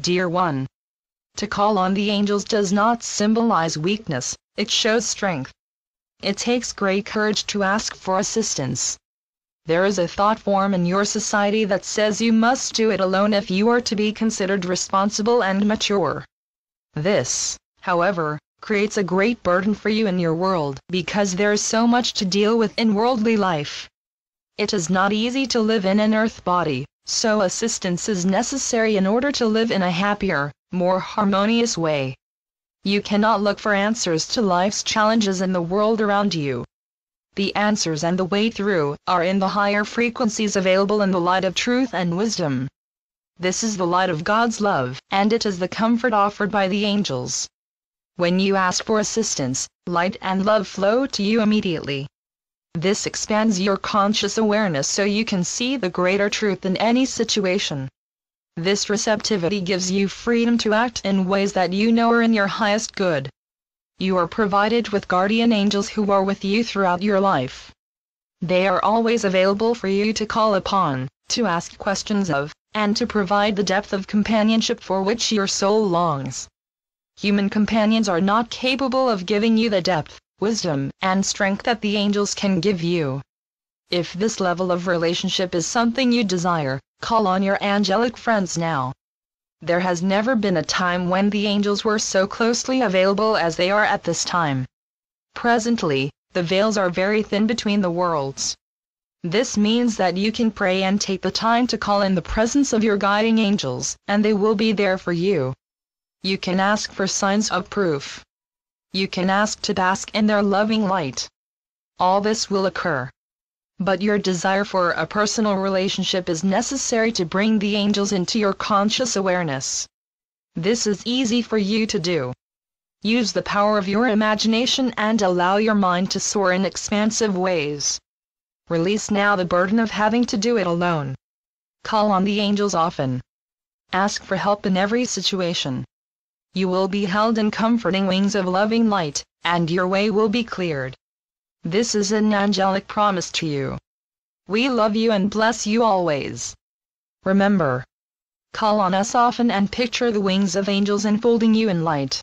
Dear one. To call on the angels does not symbolize weakness, it shows strength. It takes great courage to ask for assistance. There is a thought form in your society that says you must do it alone if you are to be considered responsible and mature. This, however, creates a great burden for you in your world because there is so much to deal with in worldly life. It is not easy to live in an earth body, so assistance is necessary in order to live in a happier, more harmonious way. You cannot look for answers to life's challenges in the world around you. The answers and the way through are in the higher frequencies available in the light of truth and wisdom. This is the light of God's love, and it is the comfort offered by the angels. When you ask for assistance, light and love flow to you immediately. This expands your conscious awareness so you can see the greater truth in any situation. This receptivity gives you freedom to act in ways that you know are in your highest good. You are provided with guardian angels who are with you throughout your life. They are always available for you to call upon, to ask questions of, and to provide the depth of companionship for which your soul longs. Human companions are not capable of giving you the depth, wisdom, and strength that the angels can give you. If this level of relationship is something you desire, call on your angelic friends now. There has never been a time when the angels were so closely available as they are at this time. Presently, the veils are very thin between the worlds. This means that you can pray and take the time to call in the presence of your guiding angels, and they will be there for you. You can ask for signs of proof. You can ask to bask in their loving light. All this will occur. But your desire for a personal relationship is necessary to bring the angels into your conscious awareness. This is easy for you to do. Use the power of your imagination and allow your mind to soar in expansive ways. Release now the burden of having to do it alone. Call on the angels often. Ask for help in every situation you will be held in comforting wings of loving light, and your way will be cleared. This is an angelic promise to you. We love you and bless you always. Remember, call on us often and picture the wings of angels enfolding you in light.